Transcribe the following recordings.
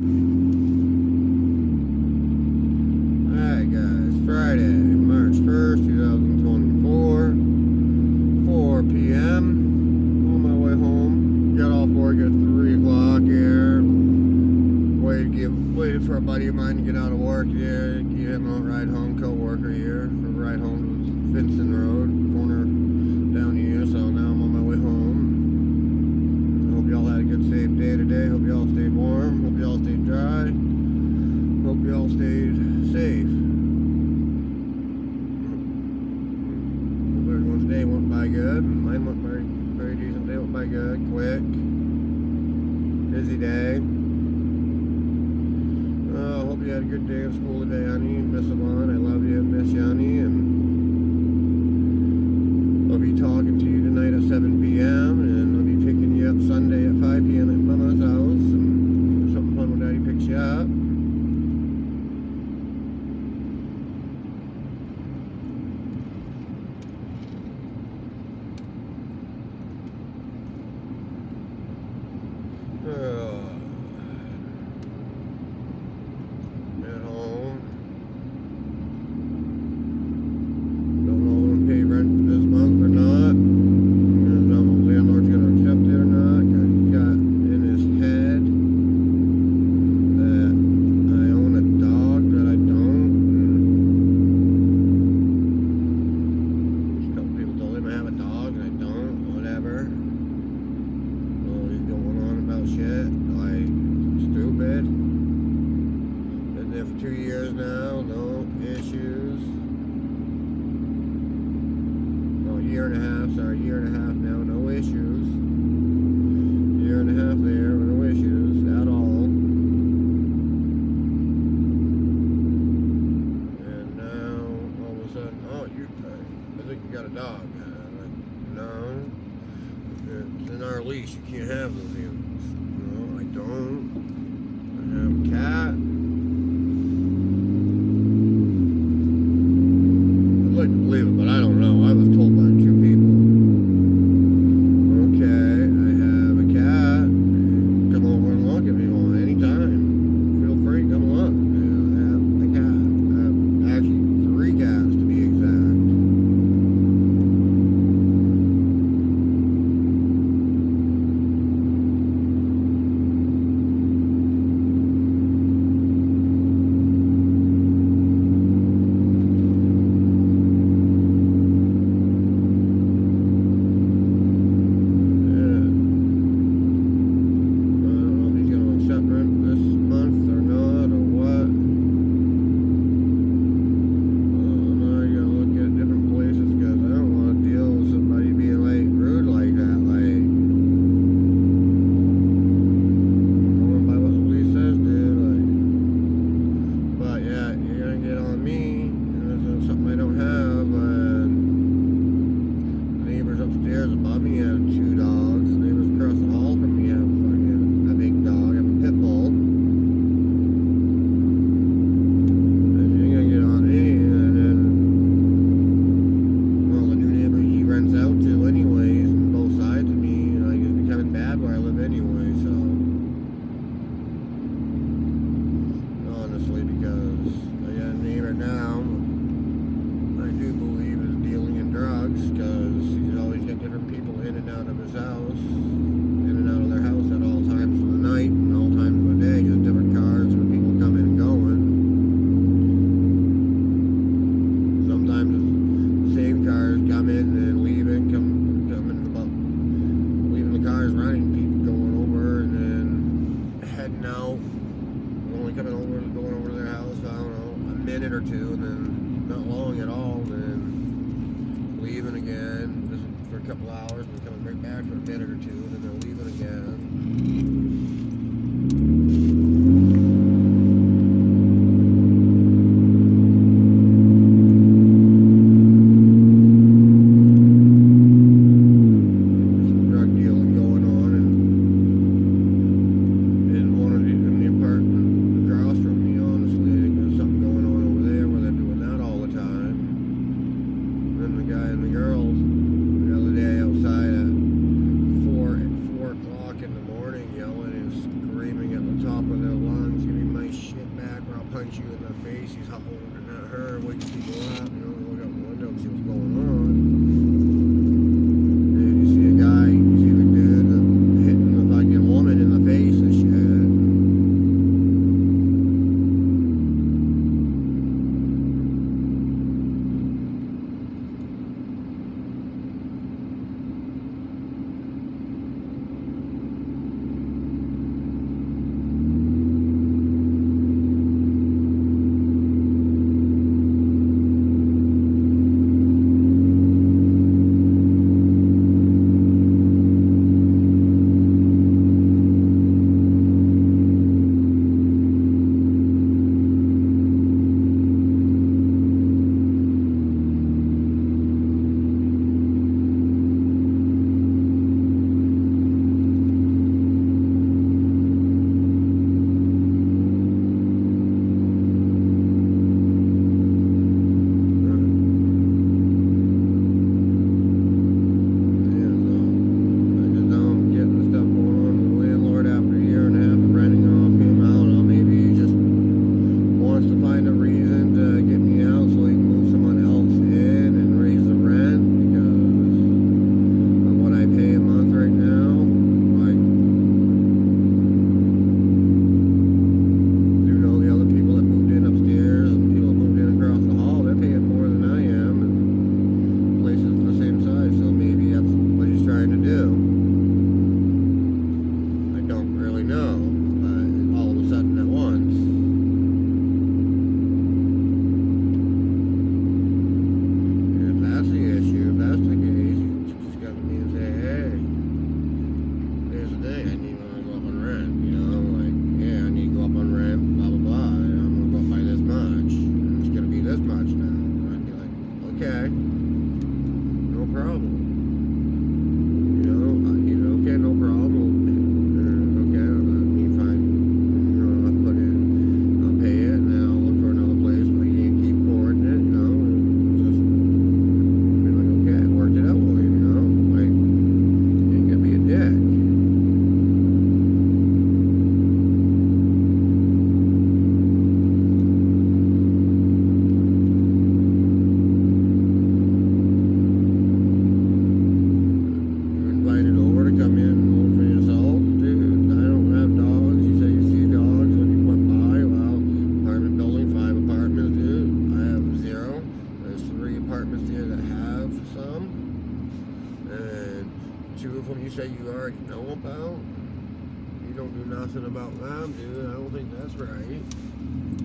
Mm-hmm. Oh my god, quick. Busy day. Oh, hope you had a good day of school today, honey. Miss Yvonne, I love you. Miss you, honey. And I'll be talking to you tonight at 7 p.m.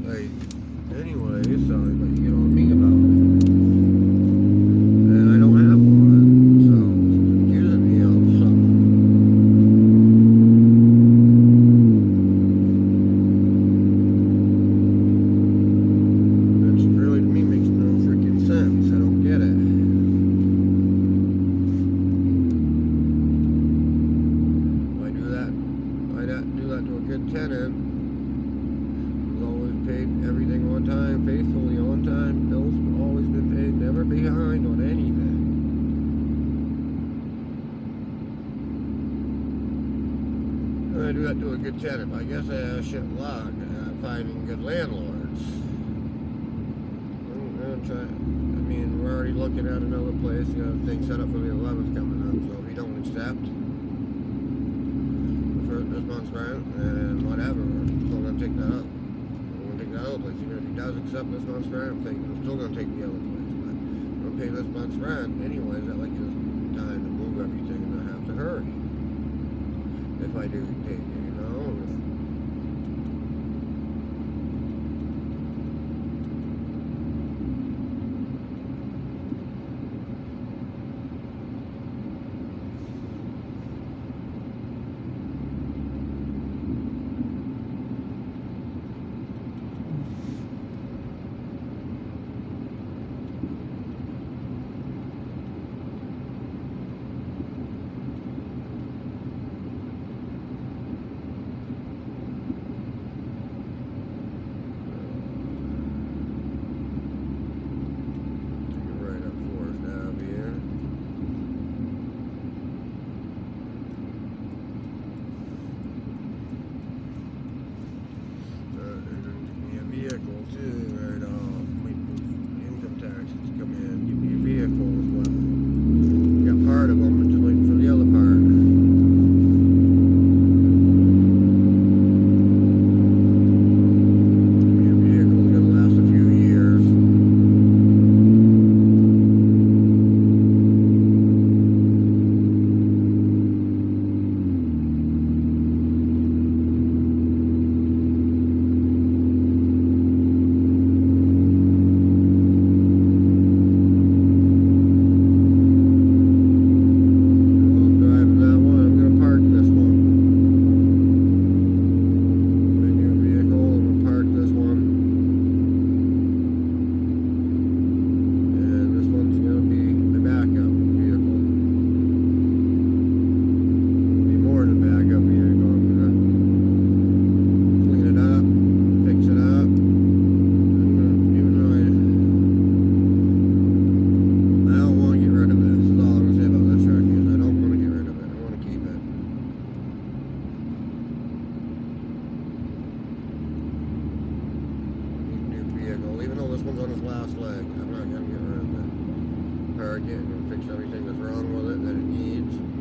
Like, anyway, sorry, but like you know what I mean. I do that to a good tenant. I guess I should log uh, finding good landlords. I'm try, I mean, we're already looking at another place. You know, thing set up for the 11th coming up. So if you don't accept for this month's rent and whatever, we're still gonna take that up. We're gonna take that other place. If he does accept this month's rent, I'm thinking still gonna take the other place. But I'm gonna pay this month's rent anyways. I like just time to move everything and not have to hurry if I do it. 这是 and fix everything that's wrong with it that it needs.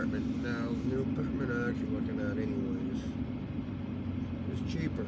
apartment now. New apartment I actually looking at anyways. It's cheaper.